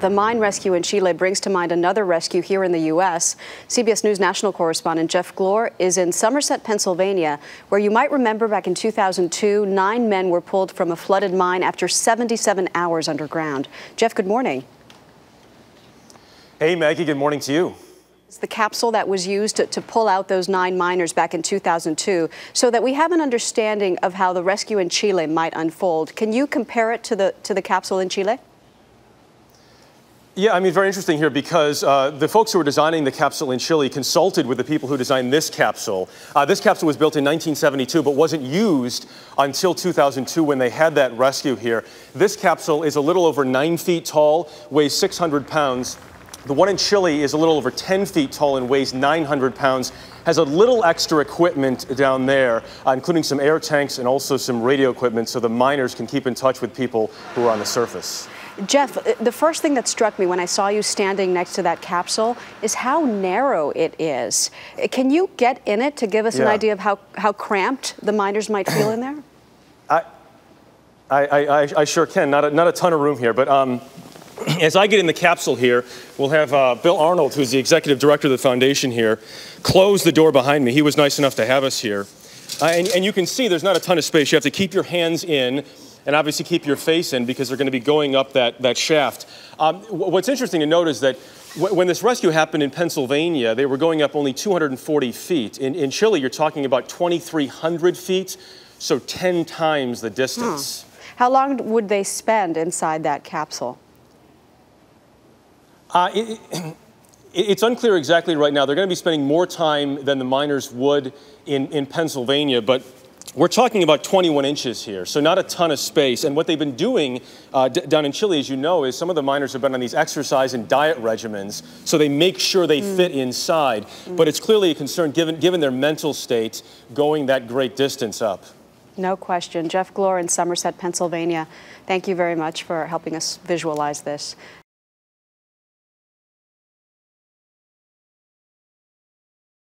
The mine rescue in Chile brings to mind another rescue here in the U.S. CBS News national correspondent Jeff Glor is in Somerset, Pennsylvania, where you might remember back in 2002, nine men were pulled from a flooded mine after 77 hours underground. Jeff, good morning. Hey, Maggie, good morning to you. It's the capsule that was used to, to, pull out those nine miners back in 2002 so that we have an understanding of how the rescue in Chile might unfold. Can you compare it to the, to the capsule in Chile? Yeah, I mean, very interesting here because uh, the folks who were designing the capsule in Chile consulted with the people who designed this capsule. Uh, this capsule was built in 1972 but wasn't used until 2002 when they had that rescue here. This capsule is a little over nine feet tall, weighs 600 pounds. The one in Chile is a little over 10 feet tall and weighs 900 pounds, has a little extra equipment down there, uh, including some air tanks and also some radio equipment so the miners can keep in touch with people who are on the surface. Jeff, uh, the first thing that struck me when I saw you standing next to that capsule is how narrow it is. Uh, can you get in it to give us yeah. an idea of how, how cramped the miners might feel in there? I, I, I, I, sure can. Not a, not a ton of room here, but um, as I get in the capsule here, we'll have uh, Bill Arnold, who's the executive director of the foundation here, close the door behind me. He was nice enough to have us here. Uh, and, and you can see there's not a ton of space. You have to keep your hands in and obviously keep your face in because they're going to be going up that, that shaft. Um, what's interesting to note is that when this rescue happened in Pennsylvania, they were going up only 240 feet. In, in Chile, you're talking about 2,300 feet, so 10 times the distance. Hmm. How long would they spend inside that capsule? Uh, it, it, it's unclear exactly right now. They're going to be spending more time than the miners would in, in Pennsylvania, but we're talking about 21 inches here, so not a ton of space. And what they've been doing uh, down in Chile, as you know, is some of the miners have been on these exercise and diet regimens, so they make sure they mm. fit inside. Mm. But it's clearly a concern given, given their mental state going that great distance up. No question. Jeff Glor in Somerset, Pennsylvania. Thank you very much for helping us visualize this.